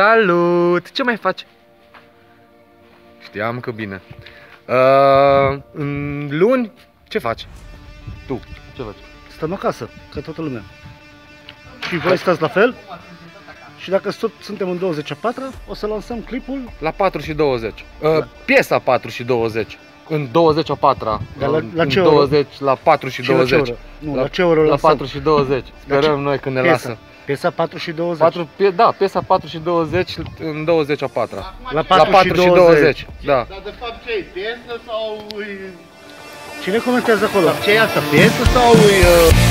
Salut! Ce mai faci? Știam că bine. Uh, în luni, ce faci? Tu, ce faci? Stăm acasă, ca toată lumea. Și voi stați la fel? Și dacă tot suntem în 20 a 4 o să lansăm clipul La 4 și 20. Uh, piesa 4 și 20. În 20 a 4 Dar la- la în ce oră? 20, la 4 și și la ce 20. oră? Nu, la, ce oră La lansăm? 4 și 20. Sperăm ce- noi când ne piesa. lasă. Piesa 4 și 20. 4, pie, da, piesa 4 și 20 în 20 a 4 la La 4, 4 și 20, da. Dar de fapt ce e? Piesă sau e... Cine comentează acolo? Ce e asta? Piesă sau e... uh,